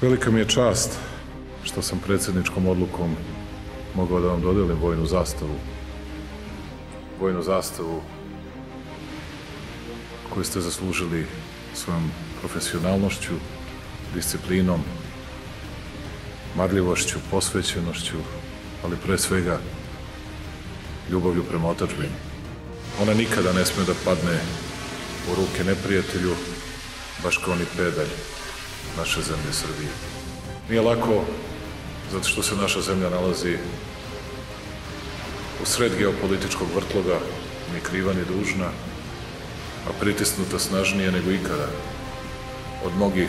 Velika mi je čast što sam predsjedničkom odlukom mogao da vam dodelim vojnu zastavu. Vojnu zastavu koju ste zaslužili svojom profesionalnošću, disciplinom, marljivošću, posvećenošću, ali pre svega ljubavlju prema otačbini. Ona nikada ne sme da padne u ruke neprijatelju, baš kao ni pedalj naše zemlje Srbije. Nije lako zato što se naša zemlja nalazi u sred geopolitičkog vrtloga, ni kriva ni dužna, a pritisnuta snažnije nego ikada od mnogih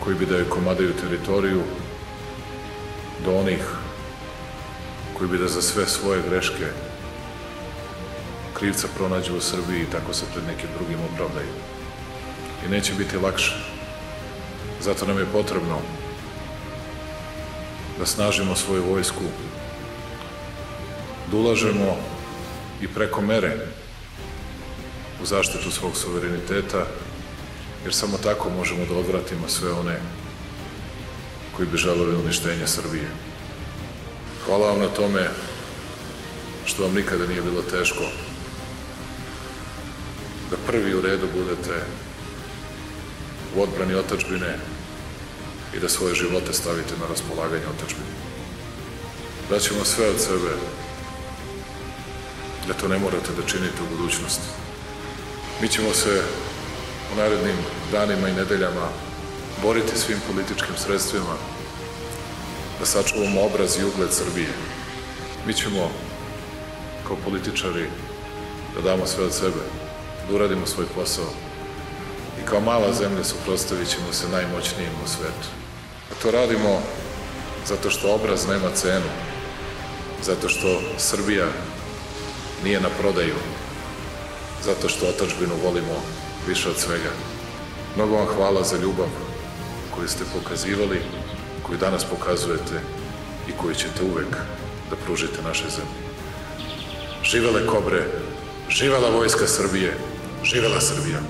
koji bi da je komadaju teritoriju do onih koji bi da za sve svoje greške krivca pronađu u Srbiji i tako se pred nekim drugim opravdaju. I neće biti lakše. Zato nam je potrebno da snažimo svoju vojsku, da ulažemo i preko mere u zaštitu svog suvereniteta, jer samo tako možemo da odvratimo sve one koji bi želeli uništenje Srbije. Hvala vam na tome što vam nikada nije bilo teško da prvi u redu budete u odbrani otačbine i da svoje živote stavite na raspolaganje otačbine. Daćemo sve od sebe da to ne morate da činite u budućnosti. Mi ćemo se u narednim danima i nedeljama boriti svim političkim sredstvima da sačuvamo obraz i ugled Srbije. Mi ćemo kao političari da damo sve od sebe, da uradimo svoj posao kao mala zemlja suprostavit ćemo se najmoćnijim u svetu. A to radimo zato što obraz nema cenu, zato što Srbija nije na prodaju, zato što otačbinu volimo više od svega. Mnogo vam hvala za ljubav koju ste pokazivali, koju danas pokazujete i koju ćete uvek da pružite našoj zemlji. Živele kobre, živela vojska Srbije, živela Srbija.